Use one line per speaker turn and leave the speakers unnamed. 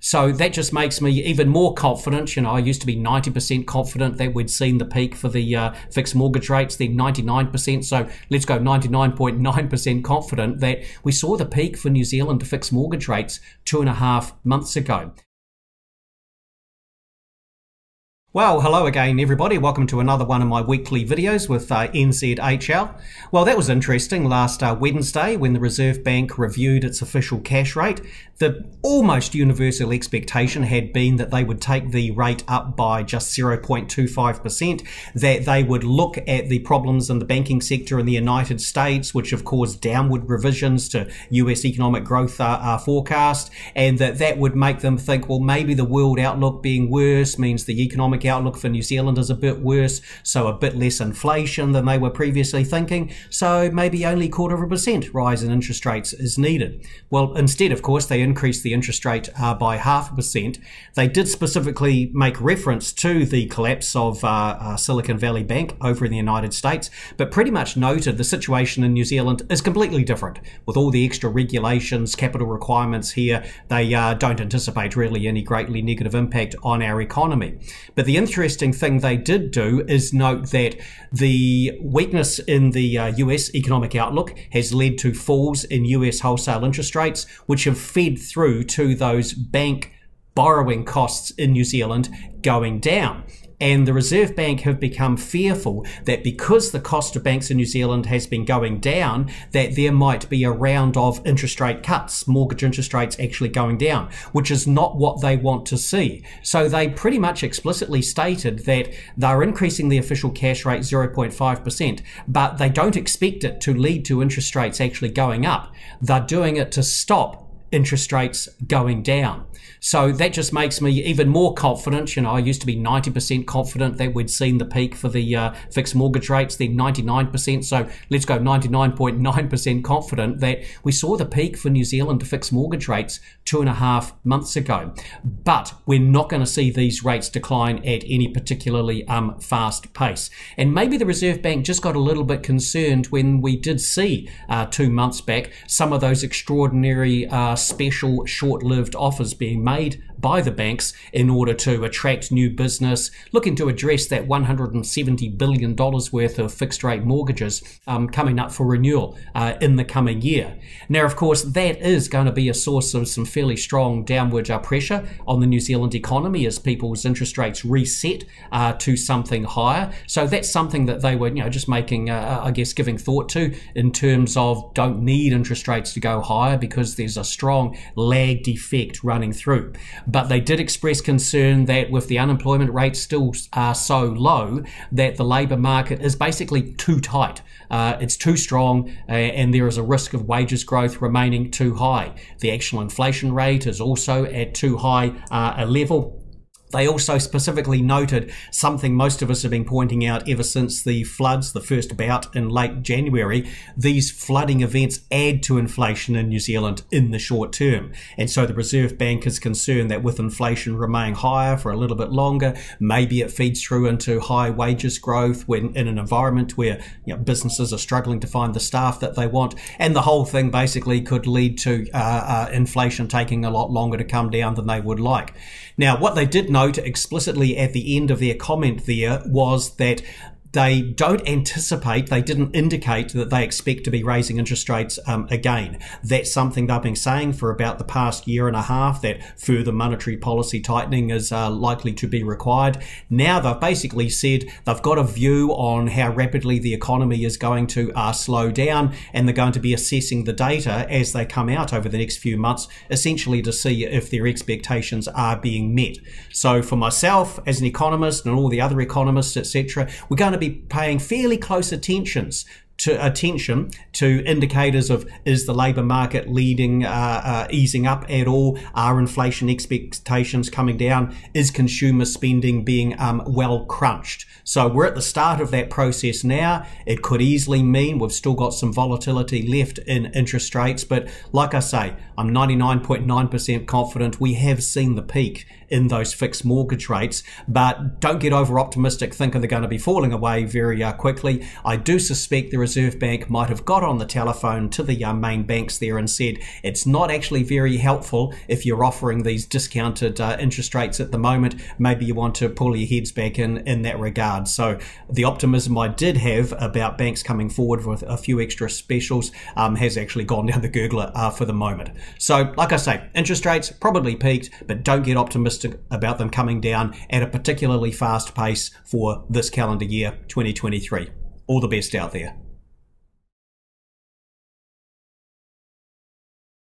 So that just makes me even more confident. You know, I used to be 90% confident that we'd seen the peak for the uh, fixed mortgage rates, then 99%. So let's go 99.9% confident that we saw the peak for New Zealand to fixed mortgage rates two and a half months ago. Well, hello again, everybody. Welcome to another one of my weekly videos with uh, NZHL. Well, that was interesting last uh, Wednesday when the Reserve Bank reviewed its official cash rate. The almost universal expectation had been that they would take the rate up by just 0.25%, that they would look at the problems in the banking sector in the United States, which have caused downward revisions to US economic growth uh, forecast, and that that would make them think, well, maybe the world outlook being worse means the economic outlook for New Zealand is a bit worse, so a bit less inflation than they were previously thinking, so maybe only quarter of a percent rise in interest rates is needed. Well, instead, of course, they increased the interest rate uh, by half a percent. They did specifically make reference to the collapse of uh, uh, Silicon Valley Bank over in the United States, but pretty much noted the situation in New Zealand is completely different. With all the extra regulations, capital requirements here, they uh, don't anticipate really any greatly negative impact on our economy. But the the interesting thing they did do is note that the weakness in the uh, US economic outlook has led to falls in US wholesale interest rates, which have fed through to those bank borrowing costs in New Zealand going down and the Reserve Bank have become fearful that because the cost of banks in New Zealand has been going down, that there might be a round of interest rate cuts, mortgage interest rates actually going down, which is not what they want to see. So they pretty much explicitly stated that they're increasing the official cash rate 0.5%, but they don't expect it to lead to interest rates actually going up. They're doing it to stop interest rates going down. So that just makes me even more confident. You know, I used to be 90% confident that we'd seen the peak for the uh, fixed mortgage rates, then 99%. So let's go 99.9% confident that we saw the peak for New Zealand fixed mortgage rates two and a half months ago. But we're not going to see these rates decline at any particularly um, fast pace. And maybe the Reserve Bank just got a little bit concerned when we did see uh, two months back some of those extraordinary uh, special short-lived offers being made by the banks in order to attract new business, looking to address that $170 billion worth of fixed rate mortgages um, coming up for renewal uh, in the coming year. Now, of course, that is going to be a source of some fairly strong downward uh, pressure on the New Zealand economy as people's interest rates reset uh, to something higher. So that's something that they were, you know, just making, uh, I guess, giving thought to in terms of don't need interest rates to go higher because there's a strong lagged effect running through. But they did express concern that with the unemployment rate still uh, so low, that the labour market is basically too tight. Uh, it's too strong, uh, and there is a risk of wages growth remaining too high. The actual inflation rate is also at too high uh, a level they also specifically noted something most of us have been pointing out ever since the floods, the first bout in late January. These flooding events add to inflation in New Zealand in the short term. And so the Reserve Bank is concerned that with inflation remaining higher for a little bit longer, maybe it feeds through into high wages growth when in an environment where you know, businesses are struggling to find the staff that they want. And the whole thing basically could lead to uh, uh, inflation taking a lot longer to come down than they would like. Now, what they did note explicitly at the end of their comment there was that they don't anticipate, they didn't indicate that they expect to be raising interest rates um, again. That's something they've been saying for about the past year and a half that further monetary policy tightening is uh, likely to be required. Now they've basically said they've got a view on how rapidly the economy is going to uh, slow down and they're going to be assessing the data as they come out over the next few months, essentially to see if their expectations are being met. So for myself as an economist and all the other economists, etc., we're going to be be paying fairly close attentions to attention to indicators of is the labour market leading uh, uh, easing up at all? Are inflation expectations coming down? Is consumer spending being um, well crunched? So we're at the start of that process now. It could easily mean we've still got some volatility left in interest rates but like i say i'm 99.9% confident we have seen the peak in those fixed mortgage rates but don't get over optimistic thinking they're going to be falling away very uh, quickly. I do suspect there Reserve Bank might have got on the telephone to the uh, main banks there and said it's not actually very helpful if you're offering these discounted uh, interest rates at the moment. Maybe you want to pull your heads back in in that regard. So the optimism I did have about banks coming forward with a few extra specials um, has actually gone down the gurgler uh, for the moment. So, like I say, interest rates probably peaked, but don't get optimistic about them coming down at a particularly fast pace for this calendar year 2023. All the best out there.